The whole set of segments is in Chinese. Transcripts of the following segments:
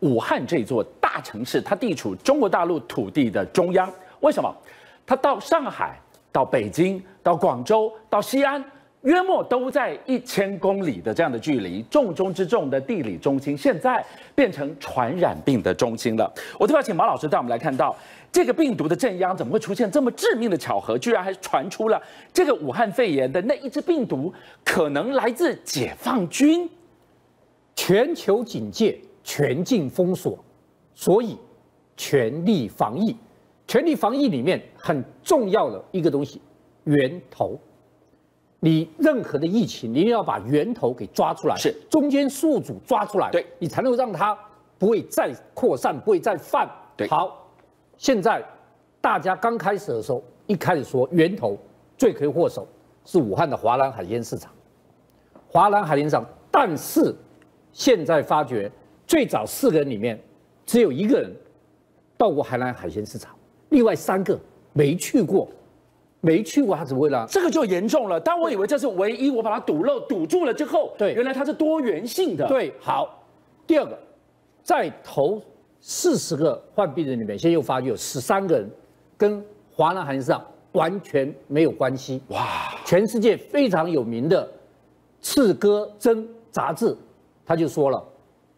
武汉这座大城市，它地处中国大陆土地的中央。为什么？它到上海、到北京、到广州、到西安，约莫都在一千公里的这样的距离，重中之重的地理中心，现在变成传染病的中心了。我特别请马老师带我们来看到这个病毒的镇压，怎么会出现这么致命的巧合？居然还传出了这个武汉肺炎的那一只病毒，可能来自解放军。全球警戒，全境封锁，所以全力防疫。全力防疫里面很重要的一个东西，源头。你任何的疫情，你一定要把源头给抓出来，是中间宿主抓出来，对你才能够让它不会再扩散，不会再犯。对好，现在大家刚开始的时候，一开始说源头罪魁祸首是武汉的华南海鲜市场，华南海鲜市场，但是现在发觉，最早四个人里面，只有一个人到过海南海鲜市场，另外三个没去过，没去过他怎么会呢？这个就严重了。当我以为这是唯一，我把它堵漏堵住了之后，对原来它是多元性的。，对，好。第二个，在头四十个患病人里面，现在又发觉有十三个人跟华南海鲜市场完全没有关系。哇，全世界非常有名的《刺胳针》杂志，他就说了，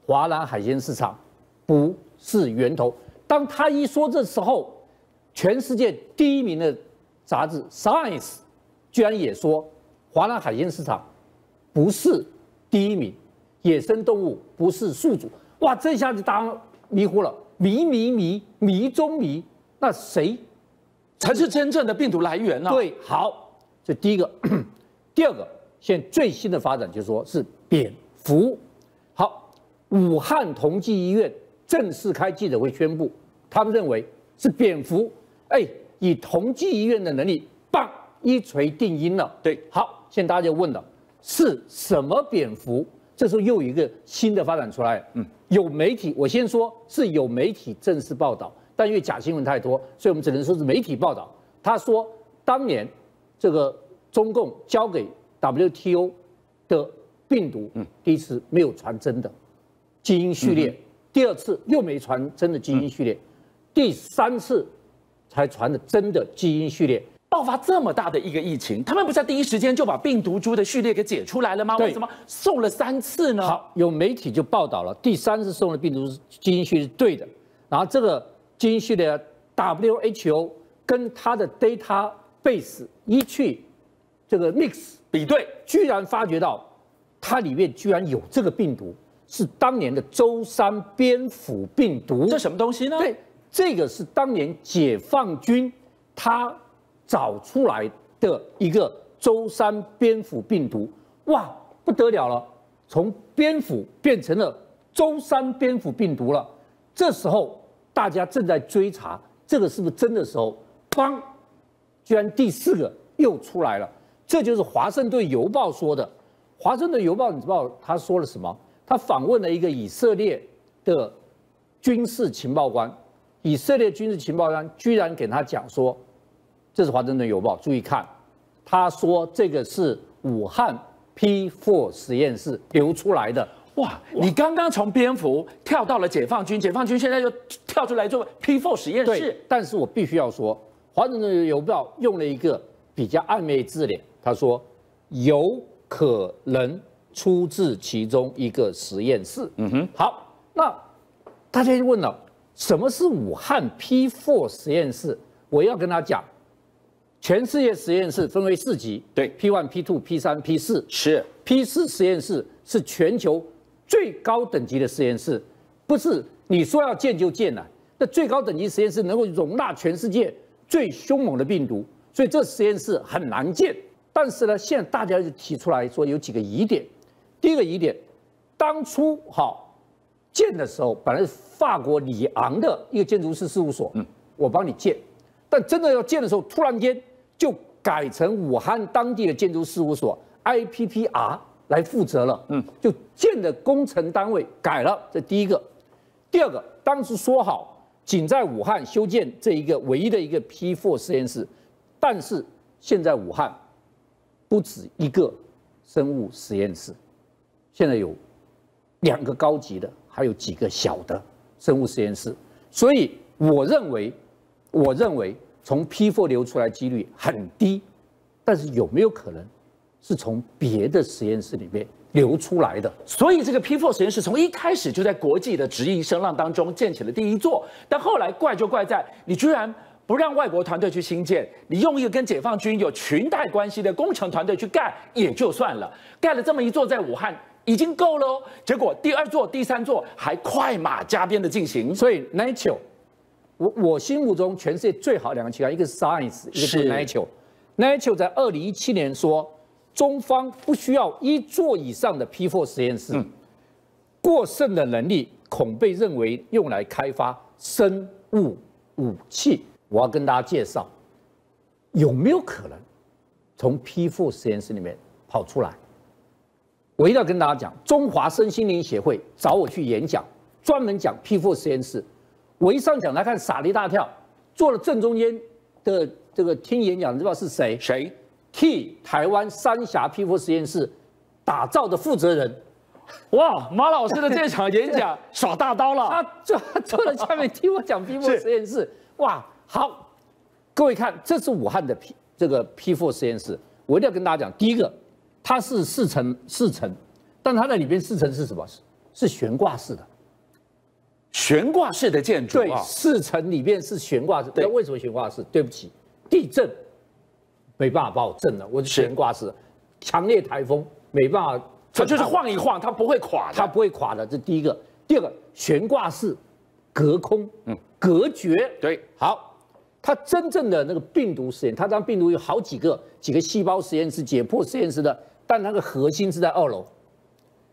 华南海鲜市场不是源头。当他一说这时候，全世界第一名的杂志《Science》居然也说，华南海鲜市场不是第一名，野生动物不是宿主。哇，这下子大家迷糊了，迷迷迷迷中迷，那谁才是真正的病毒来源呢、啊。，对，好，这第一个，第二个，现在最新的发展就是说是蝙蝠。好，武汉同济医院正式开记者会宣布，他们认为是蝙蝠。哎，以同济医院的能力，棒，一锤定音了。对好，现在大家就问了，是什么蝙蝠？这时候又有一个新的发展出来，嗯，有媒体，我先说是有媒体正式报道，但因为假新闻太多，所以我们只能说是媒体报道。他说，当年这个中共交给 WTO 的病毒，嗯，第一次没有传真的基因序列，第二次又没传真的基因序列，第三次才传的真的基因序列。爆发这么大的一个疫情，他们不在第一时间就把病毒株的序列给解出来了吗？为什么送了三次呢？好，有媒体就报道了，第三次送的病毒基因序列是对的，然后这个基因序列 WHO 跟它的 database 一去这个 mix，比对，居然发觉到它里面居然有这个病毒，是当年的舟山蝙蝠病毒。这什么东西呢？对，这个是当年解放军他找出来的一个舟山蝙蝠病毒，哇，不得了了，从蝙蝠变成了舟山蝙蝠病毒了。这时候大家正在追查这个是不是真的时候，邦，居然第四个又出来了，这就是《华盛顿邮报》说的。《华盛顿邮报》你知道他说了什么？他访问了一个以色列的军事情报官，以色列军事情报官居然给他讲说，这是《华盛顿邮报》，注意看，他说这个是武汉 P4 实验室流出来的。哇，你刚刚从蝙蝠跳到了解放军，解放军现在又跳出来做 P4 实验对室，，但是我必须要说，《华盛顿邮报》用了一个比较暧昧字眼，他说有可能出自其中一个实验室。嗯哼，好，那大家就问了，什么是武汉 P4 实验室？我要跟他讲，全世界实验室分为四级，对，P one、P two、P 三、P 四。是 P 四实验室是全球最高等级的实验室，不是你说要建就建了。那最高等级实验室能够容纳全世界最凶猛的病毒，所以这实验室很难建。但是呢，现在大家就提出来说有几个疑点。第一个疑点，当初哈建的时候，本来是法国里昂的一个建筑师事务所，嗯，我帮你建，但真的要建的时候，突然间就改成武汉当地的建筑事务所 IPPR 来负责了，嗯，就建的工程单位改了，这第一个。第二个，当时说好仅在武汉修建这一个唯一的一个 P4 实验室，但是现在武汉不止一个生物实验室，现在有两个高级的，还有几个小的。生物实验室。所以我认为，我认为从 P4 流出来几率很低，但是有没有可能是从别的实验室里面流出来的？所以这个 P4 实验室从一开始就在国际的质疑声浪当中建起了第一座，但后来怪就怪在你居然。不让外国团队去新建，你用一个跟解放军有裙带关系的工程团队去盖也就算了，盖了这么一座在武汉已经够了哦。结果第二座、第三座还快马加鞭的进行。所以 Nature，我我心目中全世界最好两个期刊，一个是 Science，一个是 Nature。Nature 在二零一七年说，中方不需要一座以上的 P4 实验室，过剩的能力恐被认为用来开发生物武器。我要跟大家介绍，有没有可能从 P4 实验室里面跑出来？我一定要跟大家讲，中华身心灵协会找我去演讲，专门讲 P4 实验室。我一上讲台看傻了一大跳，坐了正中间的这个听演讲，你知道是谁？谁？替台湾三峡 P4 实验室打造的负责人。哇，马老师的这场演讲 耍大刀了。他坐坐在下面 听我讲 P4 实验室，哇！好，各位看，这是武汉的 P 这个 P4 实验室。我一定要跟大家讲，第一个，它是四层四层，但它在里边四层是什么？是是悬挂式的，悬挂式的建筑。对，四层里面是悬挂式。那，为什么悬挂式？对不起，地震没办法把我震了，我是悬挂式。强烈台风没办法，它就是晃一晃，它不会垮的，它不会垮的。这第一个，第二个，悬挂式隔空，嗯，隔绝。对，好。它真正的那个病毒实验，它当病毒有好几个几个细胞实验室、解剖实验室的，但那个核心是在二楼，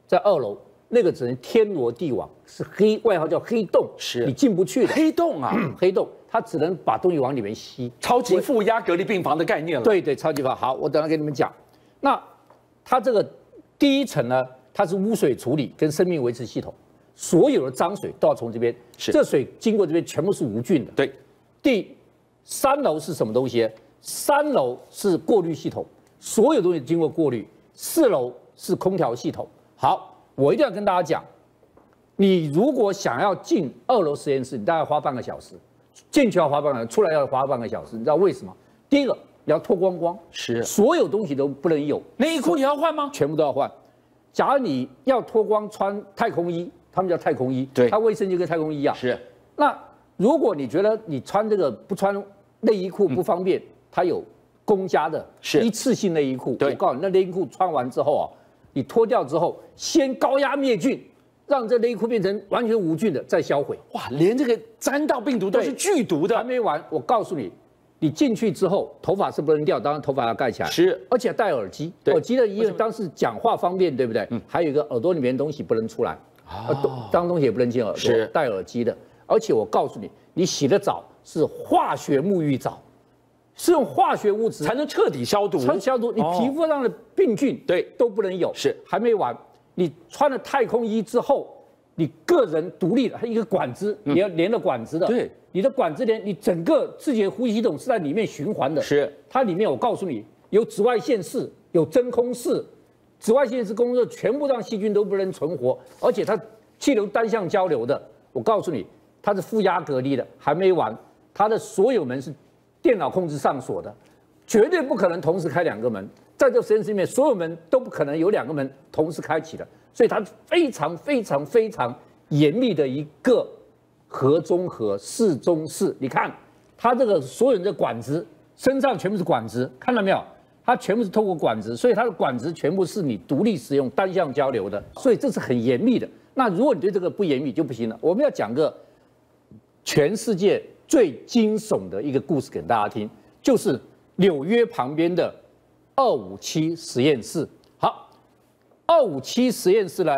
在二楼那个只能天罗地网，是黑，外号叫黑洞，是你进不去的黑洞啊，黑洞，它只能把东西往里面吸，超级负压隔离病房的概念了。对对，超级房。好，我等下给你们讲。那它这个第一层呢，它是污水处理跟生命维持系统，所有的脏水都要从这边，是这水经过这边全部是无菌的。对，第。三楼是什么东西？三楼是过滤系统，所有东西经过过滤。四楼是空调系统。好，我一定要跟大家讲，你如果想要进二楼实验室，你大概花半个小时，进去要花半个小时，出来要花半个小时。你知道为什么？第一个，你要脱光光，是所有东西都不能有。内衣裤也要换吗？全部都要换。假如你要脱光穿太空衣，他们叫太空衣，对，它卫生就跟太空衣一样。是。那如果你觉得你穿这个不穿？内衣裤不方便，它有公家的一次性内衣裤。我告诉你，那内衣裤穿完之后啊，你脱掉之后，先高压灭菌，让这内衣裤变成完全无菌的，再销毁。哇，连这个沾到病毒都是剧毒的。还没完，我告诉你，你进去之后，头发是不能掉，当然头发要盖起来。是，而且戴耳机。耳机的因为当时讲话方便，对不对？嗯。还有一个耳朵里面东西不能出来，啊，脏东西也不能进耳朵。是，戴耳机的。而且我告诉你，你洗的澡。是化学沐浴澡，是用化学物质才能彻底消毒。消毒，你皮肤上的病菌对都不能有。是还没完，你穿了太空衣之后，你个人独立的，它一个管子，你要连着管子的。对，你的管子连你整个自己的呼吸系统是在里面循环的。是它里面，我告诉你，有紫外线室，有真空室，紫外线室工作全部让细菌都不能存活，而且它气流单向交流的。我告诉你，它是负压隔离的，还没完。它的所有门是电脑控制上锁的，绝对不可能同时开两个门。在这实验室里面，所有门都不可能有两个门同时开启的，所以它非常非常非常严密的一个核中核四中四。你看，它这个所有人的管子身上全部是管子，看到没有？它全部是透过管子，所以它的管子全部是你独立使用、单向交流的，所以这是很严密的。那如果你对这个不严密就不行了。我们要讲个全世界。最惊悚的一个故事给大家听，就是纽约旁边的二五七实验室。好，二五七实验室呢，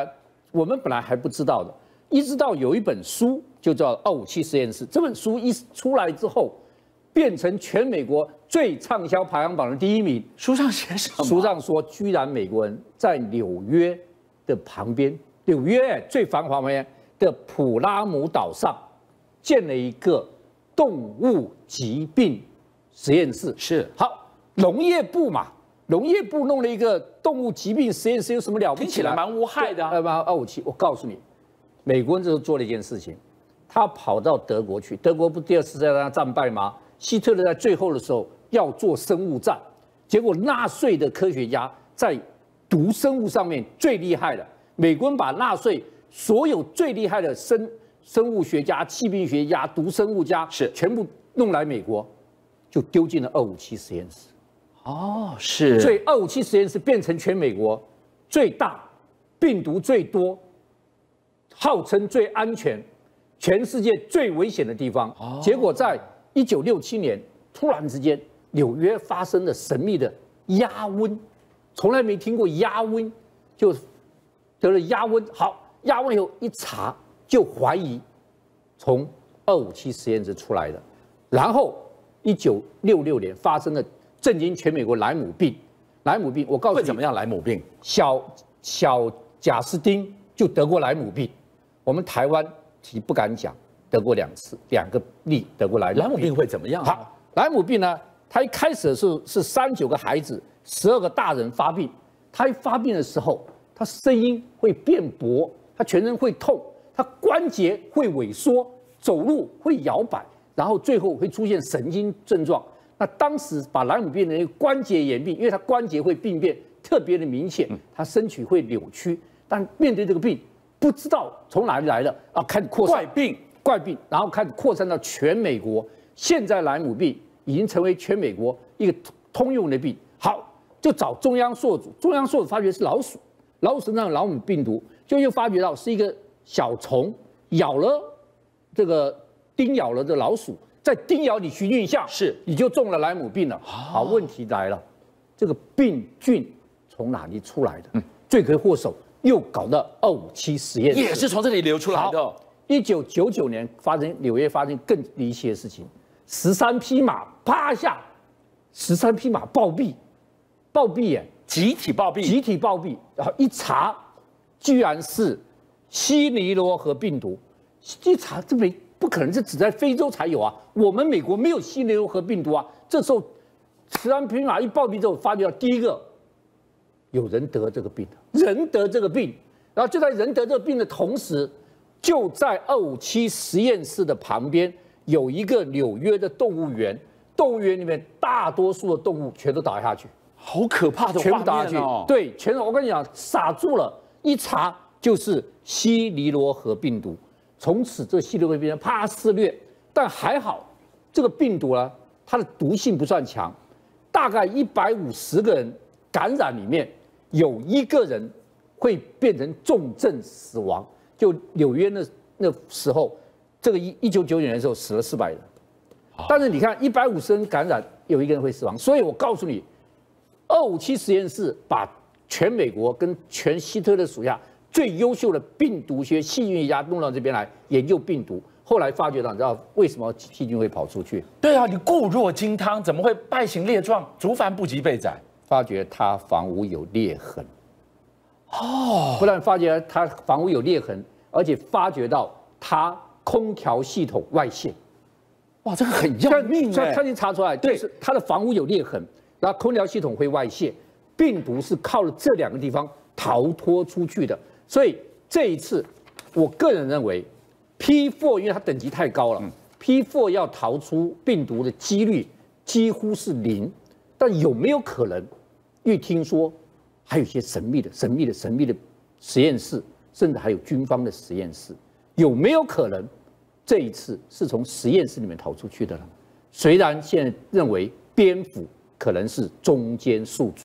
我们本来还不知道的，一直到有一本书就叫《二五七实验室》。这本书一出来之后，变成全美国最畅销排行榜的第一名。书上写什么？书上说，居然美国人在纽约的旁边，纽约最繁华旁边的普拉姆岛上建了一个。动物疾病实验室是好，农业部嘛，农业部弄了一个动物疾病实验室，有什么了不起？听起来蛮无害的。二八二五七，我告诉你，美国人这时候做了一件事情，他跑到德国去，德国不第二次世界大战战败吗？希特勒在最后的时候要做生物战，结果纳粹的科学家在毒生物上面最厉害的，美国人把纳粹所有最厉害的生生物学家、气病学家、毒生物家是全部弄来美国，就丢进了二五七实验室。哦，是，所以二五七实验室变成全美国最大、病毒最多、号称最安全、全世界最危险的地方。哦结果在一九六七年，突然之间，纽约发生了神秘的压瘟，从来没听过压瘟，就得了压瘟。好，压瘟以后一查，就怀疑从二五七实验室出来的。然后一九六六年发生了震惊全美国莱姆病。莱姆病，我告诉你会怎么样？莱姆病小小贾斯汀就得过莱姆病，我们台湾其实不敢讲，得过两次，两个例得过莱姆莱姆病会怎么样？好，莱姆病呢，它一开始的时候是三九个孩子，十二个大人发病。他一发病的时候，他声音会变薄，他全身会痛，他关节会萎缩，走路会摇摆，然后最后会出现神经症状。那当时把莱姆病人关节炎病，因为他关节会病变特别的明显，他身体会扭曲。但面对这个病，不知道从哪里来的啊，开始扩散怪病，怪病，然后开始扩散到全美国。现在莱姆病已经成为全美国一个通通用的病。好，就找中央硕组，中央硕组发觉是老鼠，老鼠身上有老母病毒，就又发觉到是一个小虫咬了这个叮咬了这老鼠，在叮咬你徐俊相，是。你就中了莱姆病了。好，问题来了，这个病菌从哪里出来的？嗯，罪魁祸首又搞到二五七实验室，也是从这里流出来的。哦。一九九九年发生纽约发生更离奇的事情，十三匹马趴下，十三匹马暴毙，暴毙耶，集体暴毙，集体暴毙，然后一查，居然是西尼罗河病毒，一查这没不可能，是只在非洲才有啊，我们美国没有西尼罗河病毒啊。这时候十三匹马一暴毙之后，发觉到第一个有人得这个病，人得这个病，然后就在人得这个病的同时。就在二五七实验室的旁边有一个纽约的动物园，动物园里面大多数的动物全都倒下去，好可怕的全部画倒下去面哦。。对，全我跟你讲，傻住了，一查就是西尼罗河病毒。从此这西尼罗河病毒啪肆虐，但还好，这个病毒呢，它的毒性不算强，大概一百五十个人感染里面有一个人会变成重症死亡。就纽约那那时候，这个一一九九九年的时候死了四百人，但是你看一百五十人感染，有一个人会死亡，所以我告诉你，二五七实验室把全美国跟全希特勒属下最优秀的病毒学细菌学家弄到这边来研究病毒，后来发觉到，你知道为什么细菌会跑出去？对啊，你固若金汤，怎么会败形裂状？竹繁不及被宰。发觉他房屋有裂痕，哦，不但发觉他房屋有裂痕，而且发觉到他空调系统外泄。哇，这个很要命哎他他！已经查出来，对是它的房屋有裂痕，然后空调系统会外泄，病毒是靠了这两个地方逃脱出去的。所以这一次，我个人认为，P4 因为它等级太高了，P4 要逃出病毒的几率几乎是零。但有没有可能？一听说还有一些神秘的、神秘的、神秘的实验室，甚至还有军方的实验室，有没有可能？这一次是从实验室里面逃出去的呢？虽然现在认为蝙蝠可能是中间宿主。